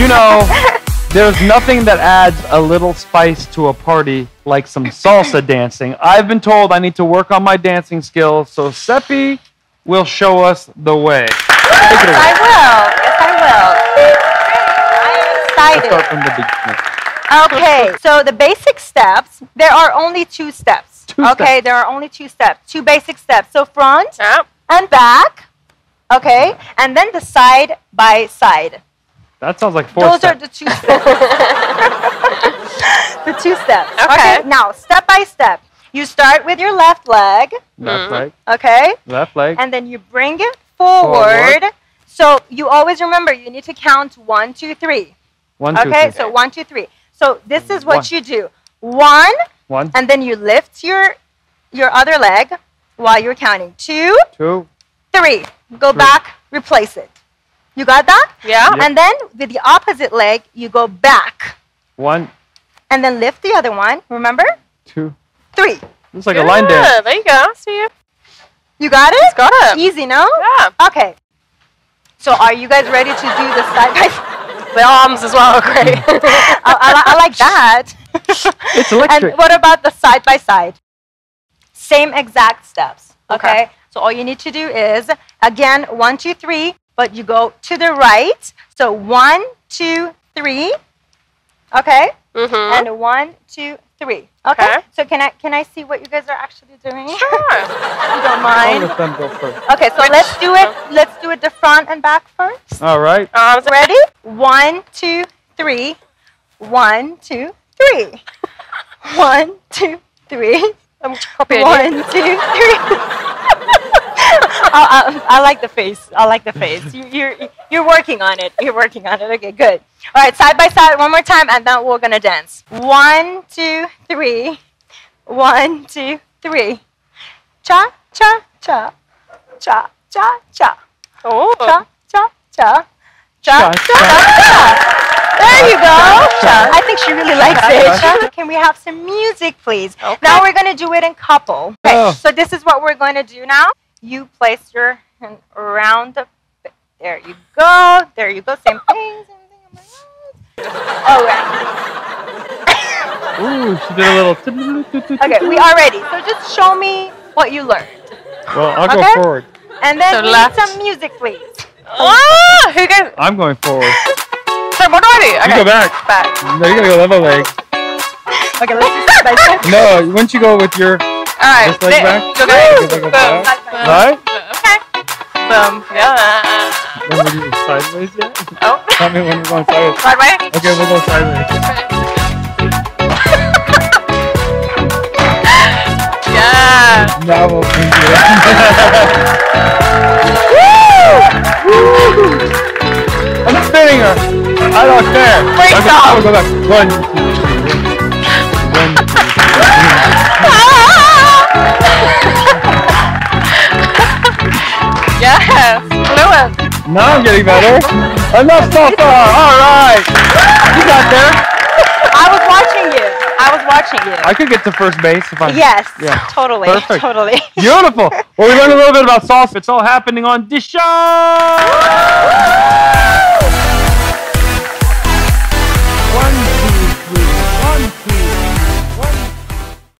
You know, there's nothing that adds a little spice to a party like some salsa dancing. I've been told I need to work on my dancing skills, so Seppi will show us the way. Take it away. I will. Yes, I will. I am Let's start excited. from the beginning. Okay, so the basic steps, there are only two steps. Two okay, steps. there are only two steps, two basic steps. So front Yeah. and back, okay, and then the side by side. That sounds like four Those steps. are the two steps. the two steps. Okay. Now, step by step, you start with your left leg, Left Mhm. leg, okay, left leg. and then you bring it forward. So you always remember you need to count one, two, three. One, two, Okay, three. so one, two, three. So this is what One. you do. One, One, and then you lift your your other leg while you're counting. Two, two, three. Go Three. back, replace it. You got that? Yeah. Yep. And then with the opposite leg, you go back one, and then lift the other one. Remember? two. Three. It's like a line dance. There you go. See you. You got it? Got it. Easy, no? Yeah. Okay. So are you guys ready to do the side by side? The arms as well. Great. I, I, I like that. It's electric. And what about the side by side? Same exact steps. Okay? Okay. So all you need to do is again one, two, three, but you go to the right. So one, two, three. Okay? mm-hmm. And one, two, three. Okay? Okay. So can I can I see what you guys are actually doing? Sure. you don't I'll mind. let them go first. Okay, so let's do it. Let's do it the front and back first. All right. Arms. Ready? One, two, three. One, two, three. One, two, three. I'm copying One, you. two, three. I, I, I like the face. I like the face. You, you're you're working on it. You're working on it. Okay, good. All right, side by side, one more time, and then we're gonna dance. One, two, three. One, two, three. Cha cha cha, cha cha cha, Oh. cha cha cha, cha Cha, cha cha. There you go. I think she really likes it. Can we have some music, please? Okay. Now we're gonna do it in couple. Okay. Oh. So this is what we're going to do now. You place your hand around the. There you go. There you go. Same thing. Same thing. Oh my God. All right. Ooh, she did a little. Okay, we are ready. So just show me what you learned, Well, I'll Okay. go forward. and then So we need left. some music, please. Ah, who goes? I'm going forward. So what do I do? Okay. You go back. Back. No, you gotta go level leg. Okay, let's do side by side. No, once you go with your All right. This leg there- back? Go back. Boom. back. Side by side. right, Okay. Boom. Yeah. then we'll do sideways yet. Oh. Tell me when we're going sideways. Sideways. Okay, we'll go sideways. Yeah. Now we'll do it. I'm spinning her. I don't care. Break okay, off. I will go back. One, two, three. One, two, I'm getting better. Enough so far. Uh, all right. You got there. I was watching you. I was watching you. I could get to first base if I. Yes. Yeah. Totally. Perfect. Totally. Beautiful. Well, we learned a little bit about salsa. It's all happening on Dishab.